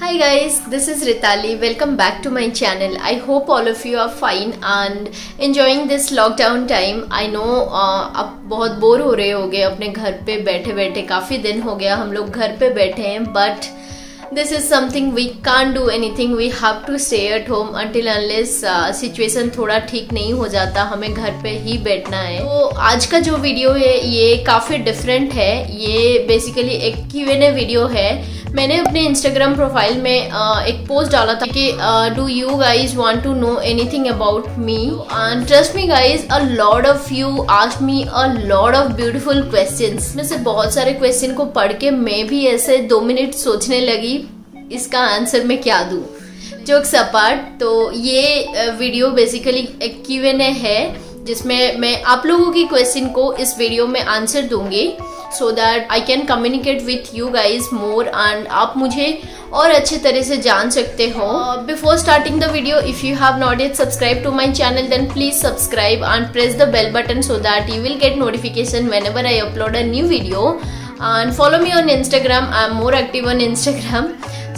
Hi guys, this is Ritali. Welcome back to my channel. I hope all of you are fine and enjoying this lockdown time. I know uh, आप बहुत bore हो रहे होगे अपने घर पे बैठे बैठे काफ़ी दिन हो गया हम लोग घर पे बैठे हैं but this is something we can't do anything we have to stay at home until unless situation थोड़ा ठीक नहीं हो जाता हमें घर पे ही बैठना है तो आज का जो वीडियो है ये काफ़ी डिफरेंट है ये बेसिकली एक क्यू वीडियो है मैंने अपने इंस्टाग्राम प्रोफ़ाइल में एक पोस्ट डाला था कि do you guys want to know anything about me and trust me guys a lot of you ask me a lot of beautiful question में से बहुत सारे क्वेश्चन को पढ़ के मैं भी ऐसे दो मिनट सोचने लगी, इसका आंसर मैं क्या दूँ? जोक्स अपार्ट तो ये वीडियो बेसिकली एक क्यू एन ए है, जिसमें मैं आप लोगों की क्वेश्चन को इस वीडियो में आंसर दूँगी। So that I can communicate with you guys more and आप मुझे और अच्छे तरह से जान सकते हो। Before starting the video if you have not yet subscribe to my channel then please subscribe and press the bell button so that you will get notification whenever I upload a new video and follow me on instagram. I'm more active on instagram.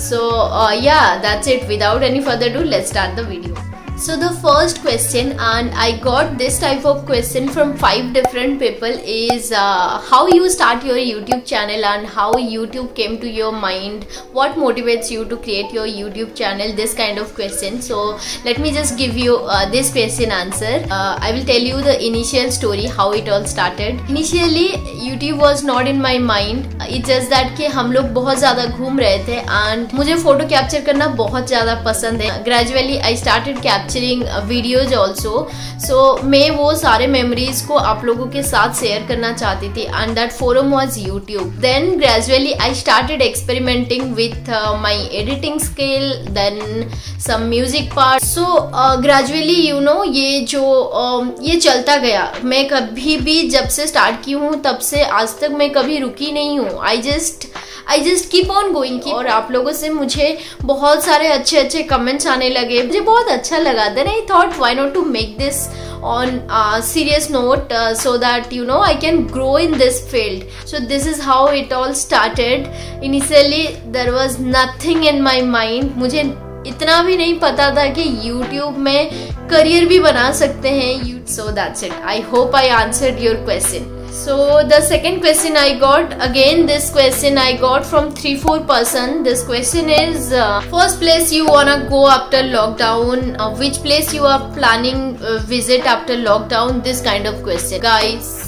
So uh, yeah that's it. Without any further ado let's start the video. So the first question and I got this type of question from five different people is uh, how you start your YouTube channel and how YouTube came to your mind what motivates you to create your YouTube channel this kind of question so let me just give you uh, this question answer uh, I will tell you the initial story how it all started initially YouTube was not in my mind it's just that कि हम लोग बहुत ज़्यादा घूम रहे थे and मुझे photo capture करना बहुत ज़्यादा पसंद है gradually I started capture capturing videos also so मैं वो सारे मेमोरीज को आप लोगों के साथ शेयर करना चाहती थी and that forum was YouTube then gradually I started experimenting with my editing skill then some music part so gradually you know ये जो uh, ये चलता गया। मैं कभी भी जब से स्टार्ट की हूँ तब से आज तक मैं कभी रुकी नहीं हूँ। I just I just keep on going की और आप लोगों से मुझे बहुत सारे अच्छे अच्छे कमेंट्स आने लगे मुझे बहुत अच्छा लगा then I thought why not to make this on a serious note uh, so that you know I can grow in this field. So this is how it all started. Initially there was nothing in my mind. मुझे इतना भी नहीं पता था कि YouTube में career भी बना सकते हैं you so that's it I hope I answered your question so the second question i got again this question i got from 3 4 person this question is uh, first place you wanna go after lockdown uh, which place you are planning uh, visit after lockdown this kind of question guys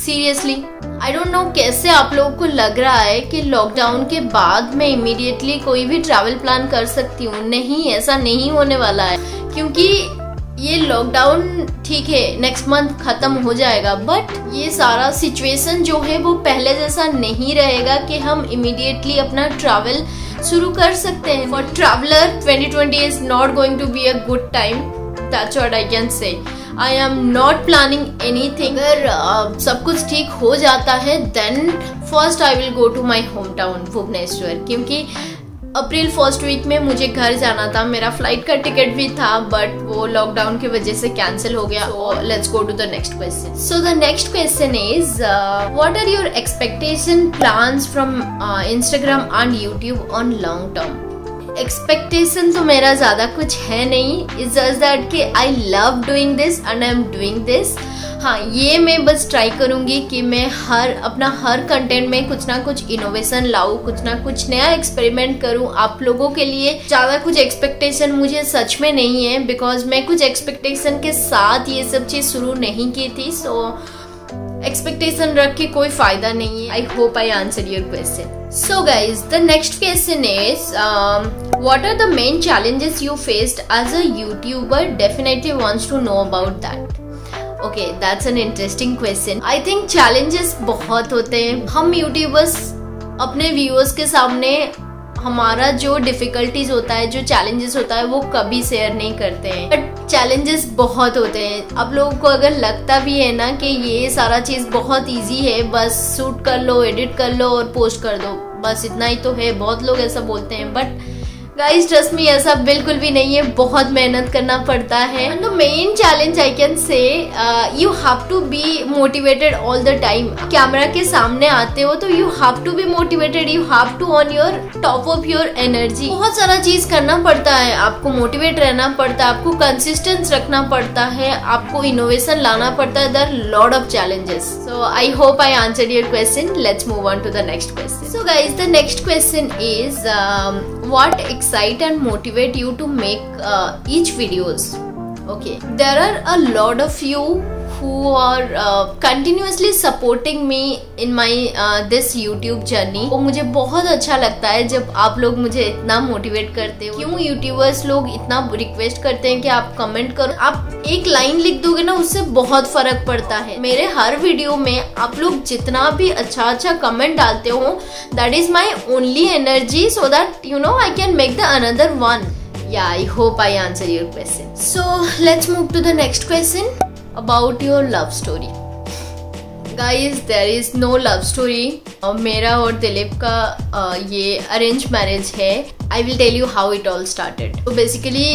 seriously I don't know कैसे आप लोगों को लग रहा है कि lockdown के बाद मैं इमीडिएटली कोई भी ट्रैवल प्लान कर सकती हूँ नहीं ऐसा नहीं होने वाला है क्योंकि ये लॉकडाउन ठीक है नेक्स्ट मंथ खत्म हो जाएगा बट ये सारा सिचुएशन जो है वो पहले जैसा नहीं रहेगा कि हम इमिडिएटली अपना ट्रैवल शुरू कर सकते हैं। For traveller 2020 is not going to be a good time that's what I can say I am not planning anything अगर सब कुछ ठीक हो जाता है then first I will go to my home town Bhubaneswar, क्योंकि अप्रैल फ़र्स्ट वीक में मुझे घर जाना था। मेरा फ़्लाइट का टिकट भी था बट वो लॉकडाउन की वजह से कैंसिल हो गया। Let's go to the next question so the next question is what are your expectation plans from Instagram and YouTube on long term expectation तो मेरा ज़्यादा कुछ है नहीं। इज़ जस्ट दैट कि I love doing this and I am doing this हाँ ये मैं बस ट्राई करूँगी कि मैं हर, अपना हर कंटेंट में कुछ ना कुछ इनोवेशन लाऊं, कुछ ना कुछ नया एक्सपेरिमेंट करूँ। आप लोगों के लिए ज़्यादा कुछ एक्सपेक्टेशन मुझे सच में नहीं है बिकॉज़ मैं कुछ एक्सपेक्टेशन के साथ ये सब चीज़ शुरू नहीं की थी सो एक्सपेक्टेशन रख के कोई फ़ायदा नहीं है। I hope I answer your question so guys the next question is what are the main challenges you faced as a youtuber? Definitely wants to know about that. Okay that's an interesting question I think challenges बहुत होते हैं। हम YouTubers अपने viewers के सामने हमारा जो difficulties होता है, जो चैलेंजेस होता है, वो कभी शेयर नहीं करते हैं। बट चैलेंजेस बहुत होते हैं। आप लोगों को अगर लगता भी है ना कि ये सारा चीज़ बहुत इजी है, बस शूट कर लो एडिट कर लो और पोस्ट कर दो। बस इतना ही तो है। बहुत लोग ऐसा बोलते हैं। बट गाइस ट्रस्ट मी ऐसा बिल्कुल भी नहीं है। बहुत मेहनत करना पड़ता है। And the main challenge I can say you have to be motivated all the time camera के सामने आते हो तो you have to be motivated you have to on your top of your energy बहुत सारा चीज़ करना पड़ता है। आपको मोटिवेट रहना पड़ता है। आपको कंसिस्टेंस रखना पड़ता है। आपको इनोवेशन लाना पड़ता है। There lot of challenges so I hope I answer your question let's move on to the next question so guys the next question is what excite and motivate you to make uh, each videos. Okay. There are a lot of you who are uh, continuously supporting me in my uh, this YouTube journey. वो मुझे बहुत अच्छा लगता है जब आप लोग मुझे इतना मोटिवेट करते हो। क्यों यूट्यूबर्स लोग इतना रिक्वेस्ट करते हैं कि आप कमेंट करो? आप एक लाइन लिख दोगे ना उससे बहुत फ़र्क पड़ता है। मेरे हर वीडियो में आप लोग जितना भी अच्छा अच्छा कमेंट डालते हो that is my only energy so that you know I can make the another one yeah i hope i answer your question. So let's move to the next question. About your love story guys there is no love story मेरा और दिलीप का uh, ये arrange marriage है. I will tell you how it all started तो basically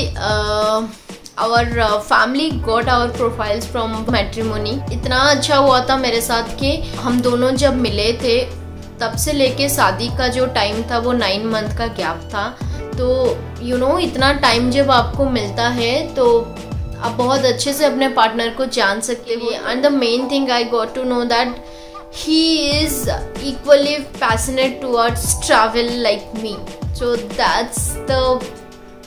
our family got our profiles from matrimony इतना अच्छा हुआ था मेरे साथ कि हम दोनों जब मिले थे तब से लेके शादी का जो टाइम था वो नाइन मंथ का गैप था. तो यू you नो know, इतना टाइम जब आपको मिलता है तो आप बहुत अच्छे से अपने पार्टनर को जान सकते हो। And the main thing I got to know that he is equally passionate towards travel like me so that's the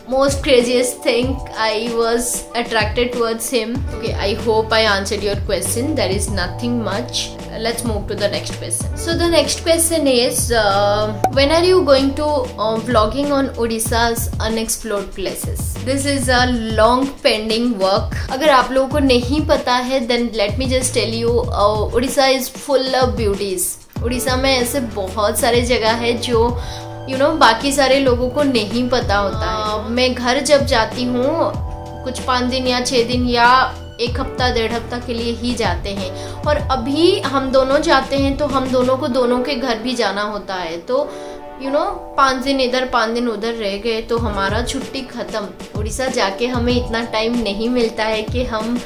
most craziest thing I was attracted towards him. Okay, I hope I answered your question. There is nothing much. Let's move to the next question. So the next question is, uh, when are you going to uh, vlogging on Odisha's unexplored places? This is a long pending work. अगर आप लोगों को नहीं पता है, then let me just tell you, uh, Odisha is full of beauties. Orissa में ऐसे बहुत सारे जगह है जो यू you नो know, बाकी सारे लोगों को नहीं पता होता है। मैं घर जब जाती हूँ कुछ पाँच दिन या छः दिन या एक हफ़्ता डेढ़ हफ़्ता के लिए ही जाते हैं। और अभी हम दोनों जाते हैं तो हम दोनों को दोनों के घर भी जाना होता है। तो यू नो पाँच दिन इधर पाँच दिन उधर रह गए तो हमारा छुट्टी ख़त्म। उड़ीसा जाके हमें इतना टाइम नहीं मिलता है कि हम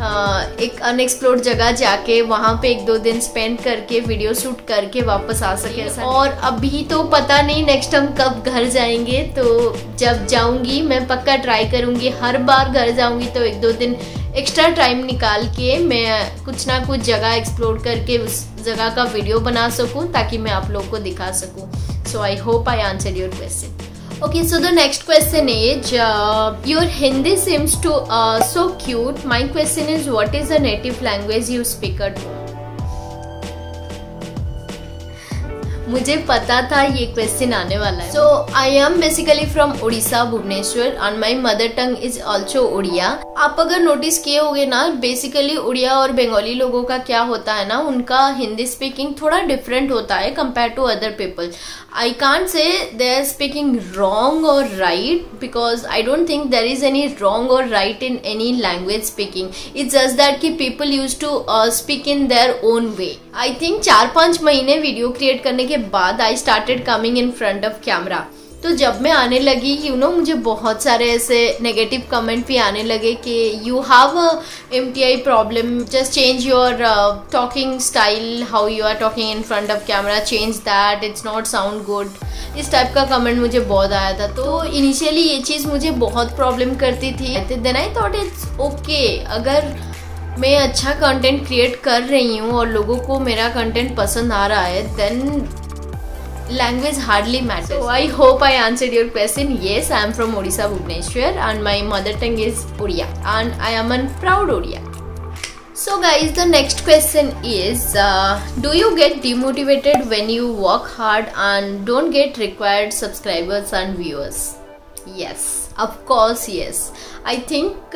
एक अनएक्सप्लोर्ड जगह जाके वहाँ पे एक दो दिन स्पेंड करके वीडियो शूट करके वापस आ सके ऐसा और अभी तो पता नहीं नेक्स्ट हम कब घर जाएँगे तो जब जाऊँगी, मैं पक्का ट्राई करूँगी। हर बार घर जाऊँगी तो एक दो दिन एक्स्ट्रा टाइम निकाल के मैं कुछ ना कुछ जगह एक्सप्लोर करके उस जगह का वीडियो बना सकूँ, ताकि मैं आप लोग को दिखा सकूँ। So I hope I answer your question Okay, so the next question is uh, your Hindi seems to uh, so cute. My question is what is the native language you speak at home? मुझे पता था ये question आने वाला है। So I am basically from Orissa Bhubaneswar and my mother tongue is also Oriya आप अगर notice किए होगे ना बेसिकली उड़िया और बंगाली लोगों का क्या होता है ना, उनका हिंदी स्पीकिंग थोड़ा डिफरेंट होता है compare to other people I can't say they are speaking wrong और right because I don't think there is any wrong और right in any language speaking it's just that की people use to speak in their own way I think चार पाँच महीने video create करने के बाद I started coming in front of camera तो जब मैं आने लगी यू you नो know, मुझे बहुत सारे ऐसे नेगेटिव कमेंट भी आने लगे कि you have M T I problem just change your talking style how you are talking in front of camera change that it's not sound good इस type का कमेंट मुझे बहुत आया था। तो इनिशियली ये चीज़ मुझे बहुत प्रॉब्लम करती थी। Then I thought it's okay अगर मैं अच्छा कंटेंट क्रिएट कर रही हूँ और लोगों को मेरा कंटेंट पसंद आ रहा है then language hardly matters. So I hope I answered your question. Yes, I am from Odisha, Bhubaneswar and my mother tongue is Odia and I am a proud Odia. So guys, the next question is, uh, do you get demotivated when you work hard and don't get required subscribers and viewers? Yes. Of course yes I think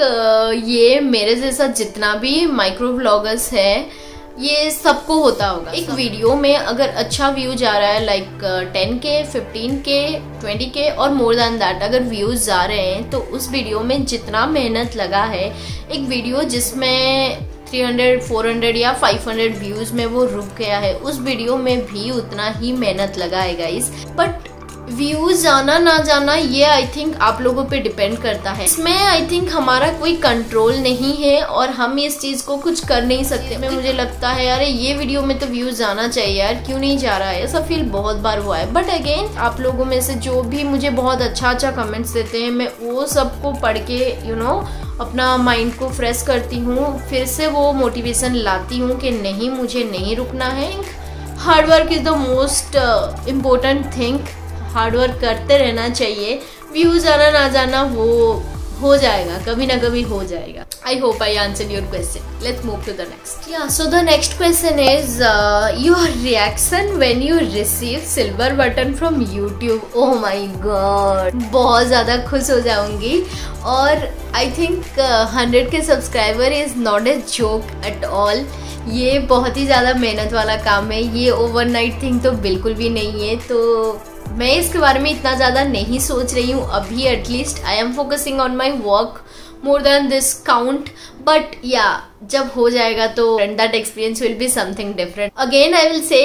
ये मेरे जैसा जितना भी micro bloggers है ये सबको होता होगा। एक वीडियो में अगर अच्छा व्यू जा रहा है like ten K fifteen K twenty K और मोर देन दैट अगर व्यूज़ जा रहे हैं तो उस वीडियो में जितना मेहनत लगा है एक वीडियो जिसमें 300, 400 या 500 व्यूज़ में वो रुक गया है उस वीडियो में भी उतना ही मेहनत लगा है गाइस बट व्यूज़ जाना ना जाना ये आई थिंक आप लोगों पे डिपेंड करता है। इसमें आई थिंक हमारा कोई कंट्रोल नहीं है और हम इस चीज़ को कुछ कर नहीं सकते। मैं मुझे लगता है यार ये वीडियो में तो व्यूज़ जाना चाहिए यार क्यों नहीं जा रहा है? ऐसा फील बहुत बार हुआ है। बट अगेन आप लोगों में से जो भी मुझे बहुत अच्छा अच्छा कमेंट्स देते हैं मैं वो सबको पढ़ के यू you नो know, अपना माइंड को फ्रेश करती हूँ। फिर से वो मोटिवेशन लाती हूँ कि नहीं मुझे नहीं रुकना है। Hard work is the most important thing hard work करते रहना चाहिए। व्यूज़ आना ना जाना वो हो जाएगा, कभी ना कभी हो जाएगा। I hope I answer your question let's move to the next yeah so the next question is your reaction when you receive silver button from YouTube oh my god बहुत ज़्यादा खुश हो जाऊँगी। और I think hundred K subscriber is not a joke at all ये बहुत ही ज़्यादा मेहनत वाला काम है। ये ओवरनाइट थिंग तो बिल्कुल भी नहीं है। तो मैं इसके बारे में इतना ज़्यादा नहीं सोच रही हूँ। अभी at least I am focusing on my work more than this count but yeah जब हो जाएगा तो that experience will be something different again I will say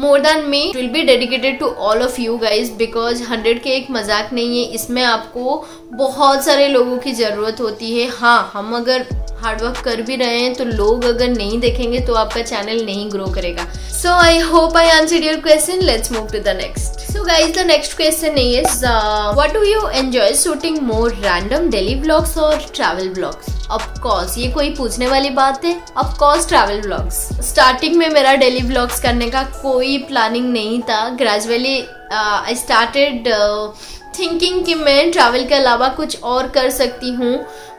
more than me will be dedicated to all of you guys because hundred K एक मज़ाक नहीं है। इसमें आपको बहुत सारे लोगों की ज़रूरत होती है। हाँ हम अगर हार्डवर्क कर भी रहे हैं तो लोग अगर नहीं देखेंगे तो आपका चैनल नहीं ग्रो करेगा। So I hope I answer your question let's move to the next so guys the next question is what do you enjoy shooting more random daily blogs और ट्रैवल ब्लॉग्स ऑफकोर्स ये कोई पूछने वाली बात है। Of course travel blogs starting में मेरा daily blogs करने का कोई प्लानिंग नहीं था। ग्रेजुअली आई स्टार्टेड थिंकिंग कि मैं ट्रैवल के अलावा कुछ और कर सकती हूँ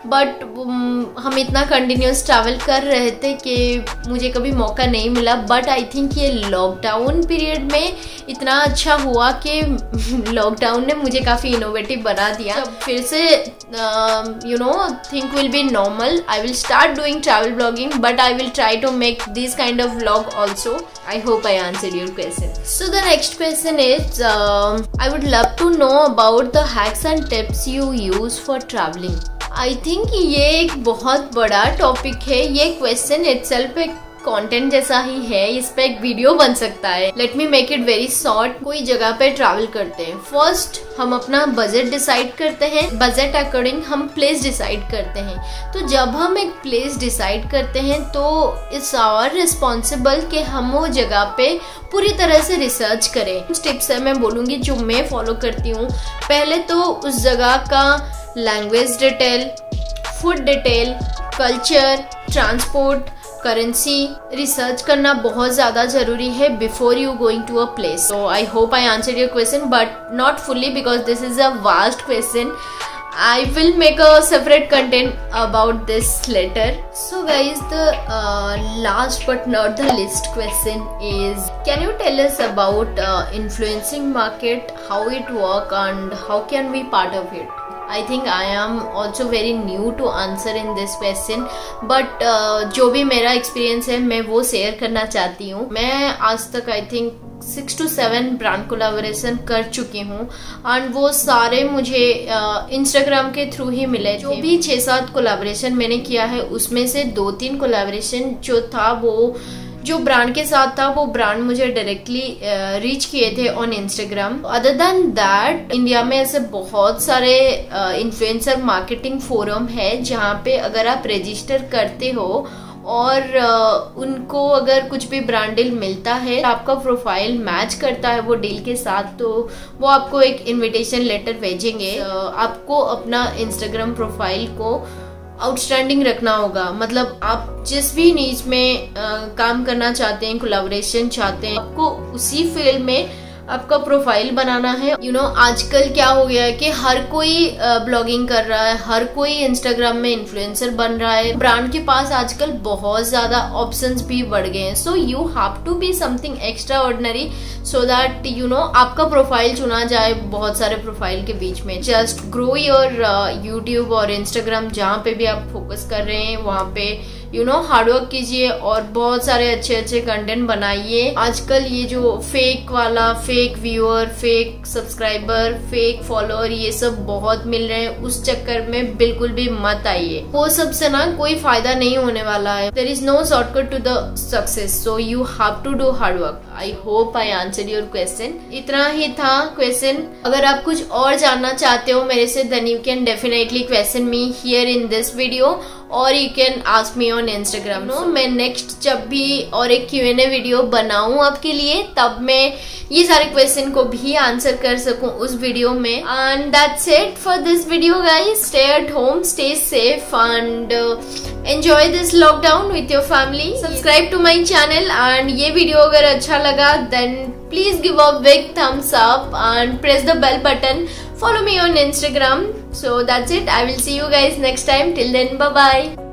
बट um, हम इतना कंटिन्यूस ट्रैवल कर रहे थे कि मुझे कभी मौका नहीं मिला बट आई थिंक ये लॉकडाउन पीरियड में इतना अच्छा हुआ कि लॉकडाउन ने मुझे काफ़ी इनोवेटिव बना दिया। तो फिर से you know think will be normal I will start doing travel blogging but I will try to make this kind of blog also I hope I answer your question so the next question is I would love to know about the hacks and tips you use for travelling I think ये एक बहुत बड़ा topic है। ये question itself एक content जैसा ही है, इस पे एक वीडियो बन सकता है। Let me make it very short कोई जगह पे ट्रैवल करते हैं। फ़र्स्ट हम अपना बजट डिसाइड करते हैं। बजट अकॉर्डिंग हम प्लेस डिसाइड करते हैं। तो जब हम एक प्लेस डिसाइड करते हैं तो इट्स आवर रिस्पॉन्सिबल कि हम वो जगह पे पूरी तरह से रिसर्च करें। स्टेप्स है, मैं बोलूँगी जो मैं फॉलो करती हूँ। पहले तो उस जगह का language detail food detail culture transport currency research करना बहुत ज़्यादा ज़रूरी है before you going to a place so I hope I answer your question but not fully because this is a vast question I will make a separate content about this later so why the last but not the least question is can you tell us about influencing market how it work and how can be part of it I think I am also very new to answer in this question but जो भी मेरा experience है मैं वो share करना चाहती हूँ। मैं आज तक I think six to seven brand collaboration कर चुकी हूँ एंड वो सारे मुझे इंस्टाग्राम uh, के थ्रू ही मिले जो भी छः सात कोलाबोरेशन मैंने किया है उसमें से दो तीन कोलाबोरेशन जो था वो जो ब्रांड के साथ था वो ब्रांड मुझे डायरेक्टली रीच uh, किए थे on Instagram other than that India में ऐसे बहुत सारे इन्फ्लुएंसर मार्केटिंग फोरम है जहाँ पे अगर आप रजिस्टर करते हो और uh, उनको अगर कुछ भी ब्रांड डील मिलता है आपका प्रोफ़ाइल मैच करता है वो डील के साथ तो वो आपको एक इनविटेशन लेटर भेजेंगे। Uh, आपको अपना इंस्टाग्राम प्रोफ़ाइल को आउटस्टैंडिंग रखना होगा। मतलब आप जिस भी नीच में आ, काम करना चाहते हैं कोलाबोरेशन चाहते हैं आपको उसी फ़ील्ड में आपका प्रोफ़ाइल बनाना है। यू you नो know, आजकल क्या हो गया है कि हर कोई ब्लॉगिंग कर रहा है हर कोई इंस्टाग्राम में इन्फ्लुएंसर बन रहा है। ब्रांड के पास आजकल बहुत ज़्यादा ऑप्शंस भी बढ़ गए हैं। So you have to be something extraordinary so that you know आपका प्रोफ़ाइल चुना जाए बहुत सारे प्रोफ़ाइल के बीच में। जस्ट ग्रो योर यूट्यूब और इंस्टाग्राम जहाँ पे भी आप फोकस कर रहे हैं वहाँ पे यू नो हार्डवर्क कीजिए और बहुत सारे अच्छे अच्छे कंटेंट बनाइए। आजकल ये जो फेक वाला fake viewer fake subscriber fake follower ये सब बहुत मिल रहे हैं। उस चक्कर में बिल्कुल भी मत आइए। वो सबसे ना कोई फ़ायदा नहीं होने वाला है। There is no shortcut to the success so you have to do hard work I hope I answer your question इतना ही था क्वेश्चन अगर आप कुछ और जानना चाहते हो मेरे से then you can definitely question me here in this video और you can ask me on Instagram no मैं नेक्स्ट जब भी और एक क्यू एन ए वीडियो बनाऊँ आपके लिए तब मैं ये सारे क्वेश्चन को भी आंसर कर सकूँ उस वीडियो में. And that's it for this video guys stay at home stay safe and enjoy this lockdown with your family subscribe to my channel and ये वीडियो अगर अच्छा लगा then please give a big thumbs up and press the bell button follow me on instagram. So that's it. I will see you guys next time. Till then bye bye